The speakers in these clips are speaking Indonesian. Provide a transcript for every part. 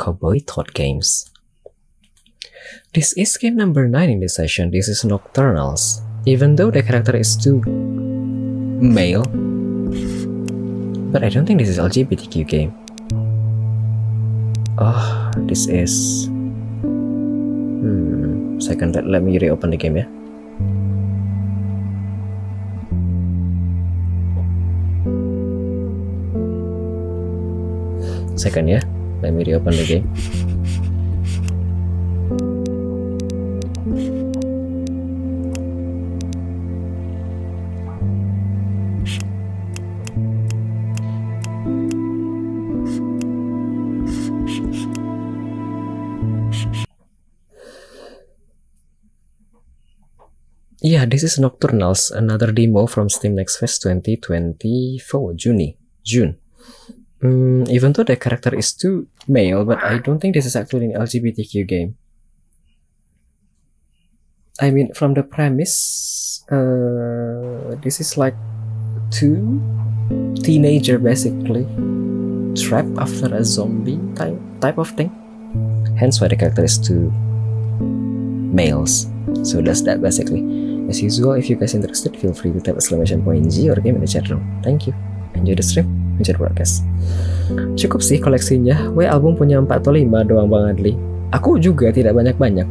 Cowboy Todd Games. This is game number 9 in this session. This is Nocturnals. Even though the character is too male, but I don't think this is LGBTQ game. Oh, this is... Hmm, second, let, let me reopen the game ya. Second ya, let me reopen the game. Yeah, this is Nocturnals, another demo from Steam Next Fest 2024, June. June. Mm, even though the character is too male, but I don't think this is actually an LGBTQ game. I mean, from the premise, uh, this is like two teenager basically trapped after a zombie type type of thing. Hence why the character is two males. So that's that basically. As usual, if you guys interested, feel free to type exclamation point G or game in the chat room. Thank you. Enjoy the stream, the broadcast. Cukup sih koleksinya. W album punya 4 atau 5 doang Bang Adli. Aku juga tidak banyak-banyak.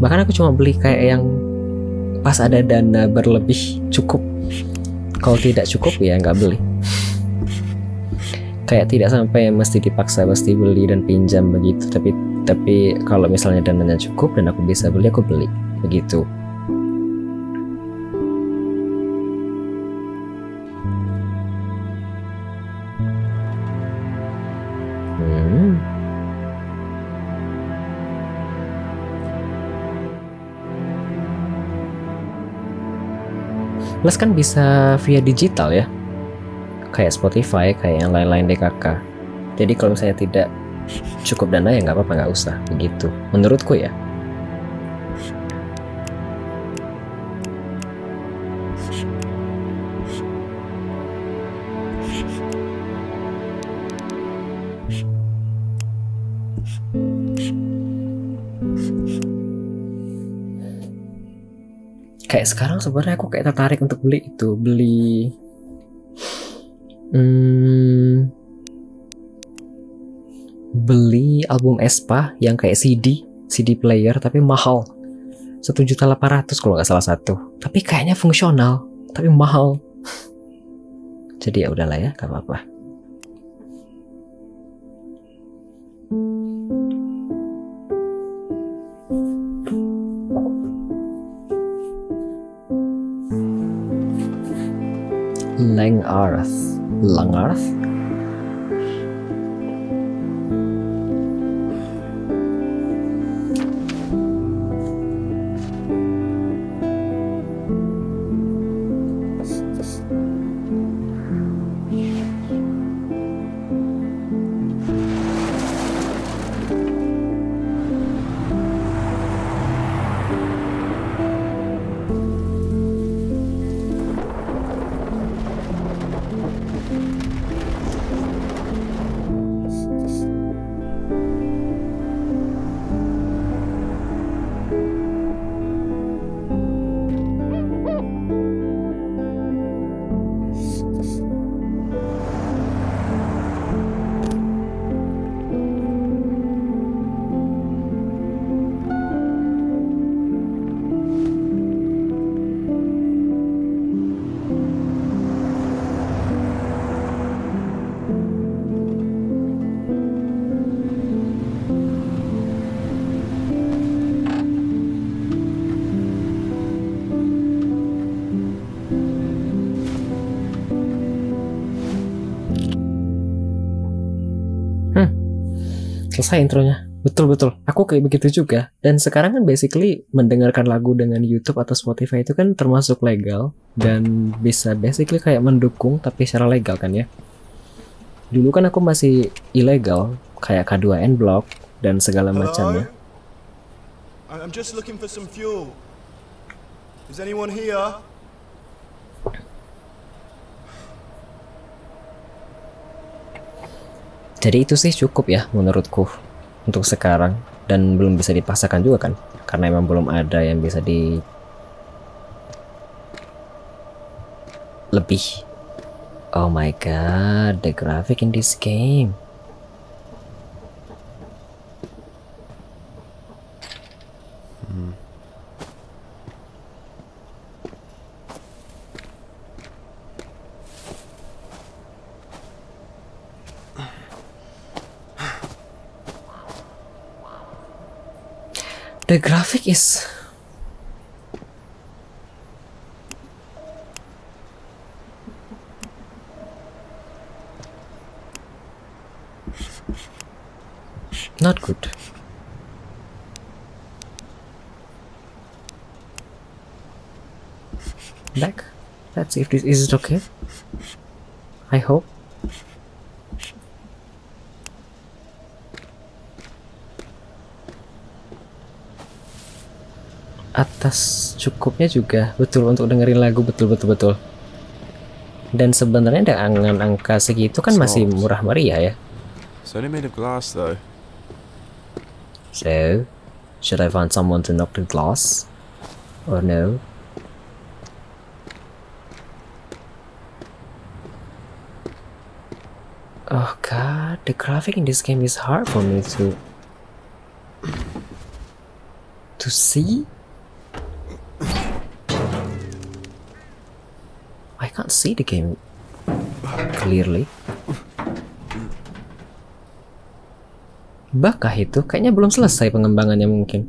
Bahkan aku cuma beli kayak yang pas ada dana berlebih cukup. Kalau tidak cukup ya nggak beli. kayak tidak sampai mesti dipaksa mesti beli dan pinjam begitu. Tapi tapi kalau misalnya dananya cukup dan aku bisa beli aku beli begitu. Plus kan bisa via digital ya. Kayak Spotify, kayak yang lain-lain DKK Jadi kalau misalnya tidak cukup dana ya nggak apa-apa nggak usah. Begitu. Menurutku ya kayak sekarang sebenarnya aku kayak tertarik untuk beli itu beli hmm, beli album Espa yang kayak CD CD player tapi mahal. satu juta delapan ratus kalau nggak salah satu. Tapi kayaknya fungsional tapi mahal. Jadi ya udahlah ya gak apa-apa Lang Earth. Lang Earth. Selesai intronya. Betul betul. Aku kayak begitu juga. Dan sekarang kan basically mendengarkan lagu dengan YouTube atau Spotify itu kan termasuk legal dan bisa basically kayak mendukung tapi secara legal kan ya. Dulu kan aku masih ilegal kayak K2N Block dan segala macamnya. I'm just looking for some fuel. Is anyone here? Jadi itu sih cukup ya menurutku untuk sekarang. Dan belum bisa dipaksakan juga kan karena emang belum ada yang bisa di lebih. Oh my god the graphic in this game the graphic is not good. Back? Let's see if this is it okay? I hope atas cukupnya juga. Betul untuk dengerin lagu betul betul betul. Dan sebenarnya dengan angka segitu kan masih murah meriah ya. It's only made of glass, though. so should I find someone to knock the glass? Or no? Oh god the graphic in this game is hard for me to to see see the game clearly. Bakah itu? Kayaknya belum selesai pengembangannya mungkin.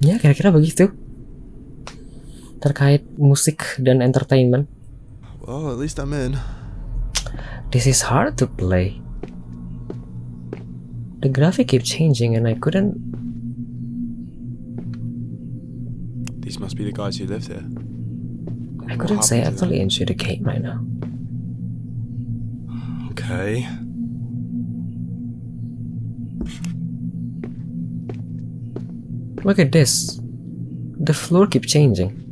Ya, kira-kira begitu. Terkait musik dan entertainment. Well, at least I'm in. This is hard to play. The graphic keep changing and I couldn't These must be the guys who lived here. I couldn't say I fully them? actually enjoy the game right now. Okay. Look at this. The floor keep changing.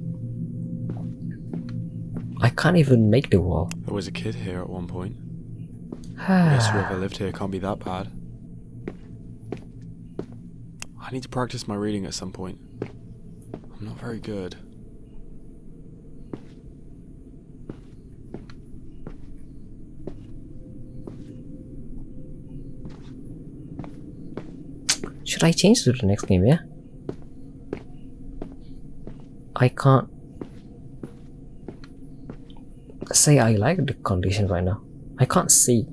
Can't even make the wall. There was a kid here at one point. Ah, whoever lived here can't be that bad. I need to practice my reading at some point. I'm not very good. Should I change to the next game, yeah? I can't say I like the condition right now. I can't see.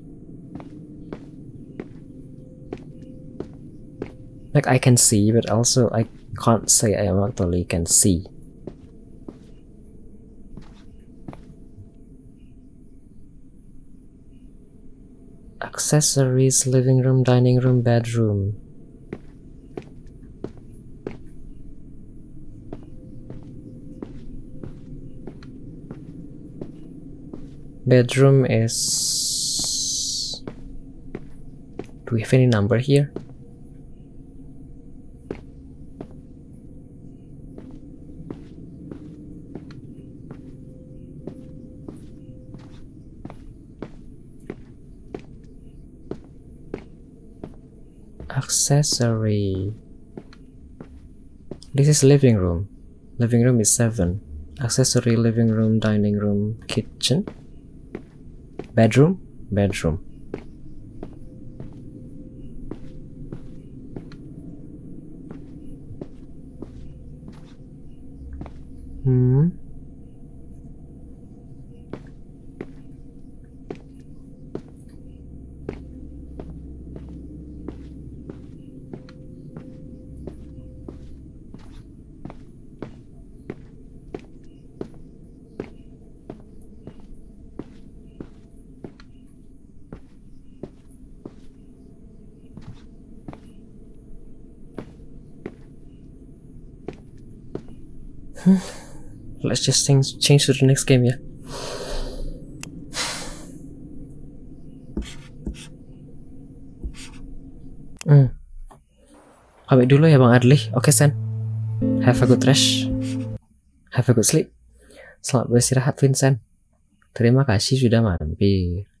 Like I can see, but also I can't say I actually can see. Accessories, living room, dining room, bedroom. Bedroom is. Do we have any number here? Accessory. This is living room. Living room is 7. Accessory living room, dining room, kitchen. Bedroom? Bedroom. Hmm. Let's just change, change to the next game, yeah. Hmm. Pamit dulu ya Bang Adli. Oke, Sen. Have a good rest. Have a good sleep. Selamat beristirahat, Vincent. Terima kasih sudah mampir.